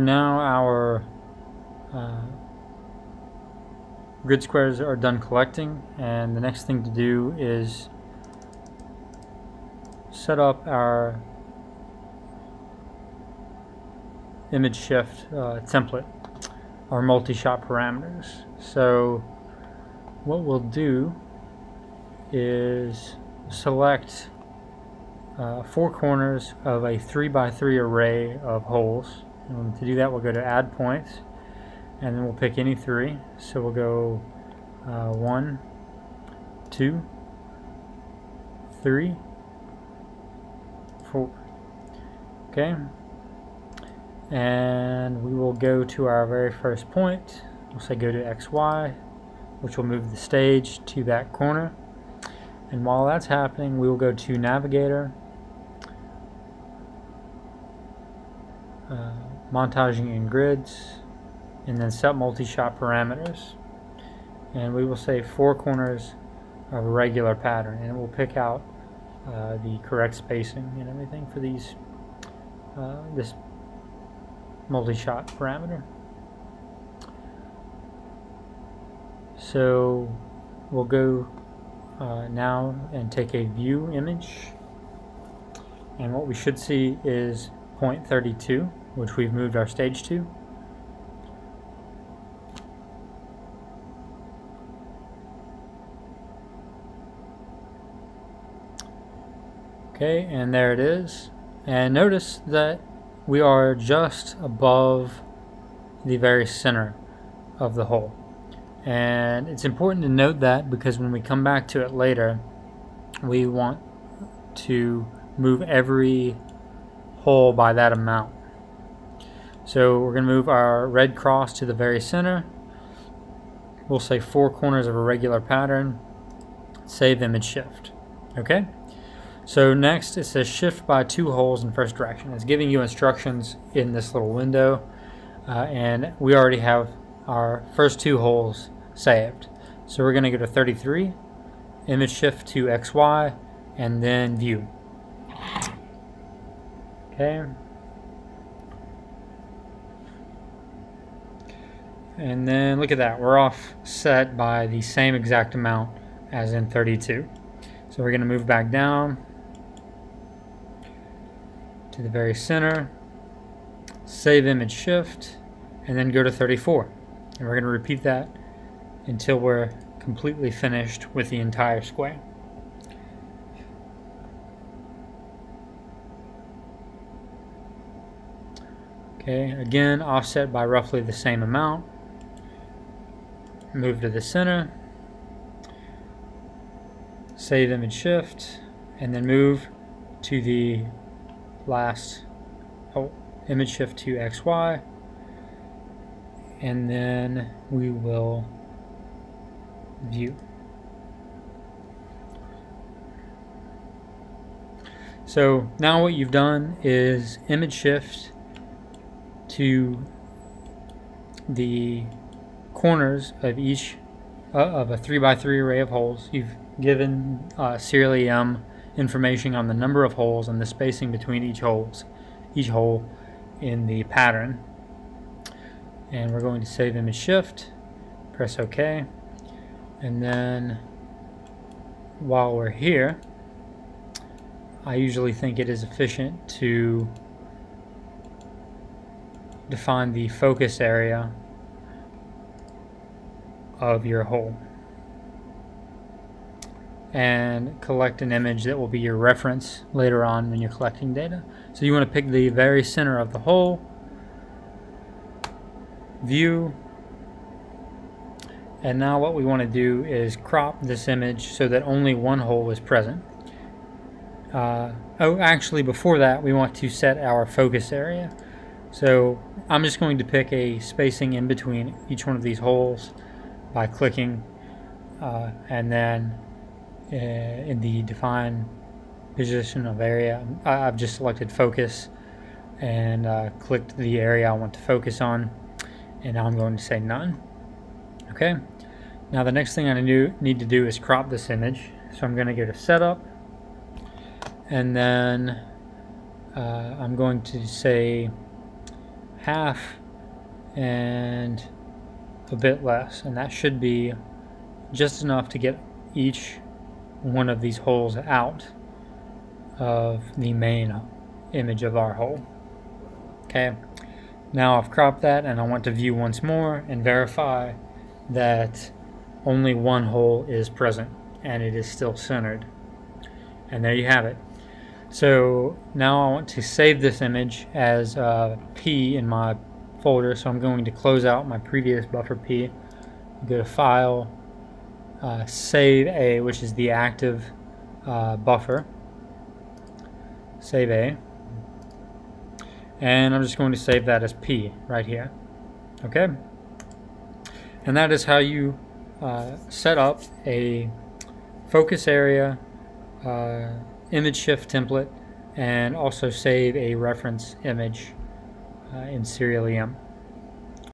now our uh, grid squares are done collecting and the next thing to do is set up our image shift uh, template our multi-shot parameters. So what we'll do is select uh, four corners of a 3 by 3 array of holes and to do that we'll go to add points and then we'll pick any three. So we'll go uh, one two three four. Okay. And we will go to our very first point. We'll say go to XY which will move the stage to that corner. And while that's happening we will go to navigator. Uh, montaging in grids and then set multi-shot parameters. And we will say four corners of a regular pattern and it will pick out uh, the correct spacing and everything for these uh, this multi-shot parameter. So we'll go uh, now and take a view image. And what we should see is point 32 which we've moved our stage to Okay, and there it is. And notice that we are just above the very center of the hole. And it's important to note that because when we come back to it later, we want to move every hole by that amount. So we're going to move our red cross to the very center. We'll say four corners of a regular pattern. Save image shift. Okay? So next it says shift by two holes in first direction. It's giving you instructions in this little window uh, and we already have our first two holes saved. So we're going to go to 33, image shift to XY, and then view. Okay. And then look at that, we're offset by the same exact amount as in 32. So we're going to move back down to the very center, save image shift, and then go to 34. And we're going to repeat that until we're completely finished with the entire square. Okay, again, offset by roughly the same amount. Move to the center, save image shift, and then move to the last oh, image shift to XY and then we will view. So now what you've done is image shift to the corners of each uh, of a 3x3 array of holes. You've given uh, serial EM information on the number of holes and the spacing between each holes, each hole in the pattern. And we're going to save image shift, press OK, and then while we're here, I usually think it is efficient to define the focus area of your hole and collect an image that will be your reference later on when you're collecting data. So you want to pick the very center of the hole, view, and now what we want to do is crop this image so that only one hole is present. Uh, oh, actually before that we want to set our focus area. So I'm just going to pick a spacing in between each one of these holes by clicking uh, and then uh, in the define position of area. I've just selected focus and uh, clicked the area I want to focus on and I'm going to say none. Okay, now the next thing I need to do is crop this image. So I'm going to go to setup and then uh, I'm going to say half and a bit less and that should be just enough to get each one of these holes out of the main image of our hole. Okay, now I've cropped that and I want to view once more and verify that only one hole is present and it is still centered. And there you have it. So now I want to save this image as uh, P in my folder. So I'm going to close out my previous buffer P. Go to File, uh, Save A, which is the active uh, buffer. Save A. And I'm just going to save that as P right here. Okay? And that is how you uh, set up a focus area uh, image shift template and also save a reference image Uh, in Serial EM.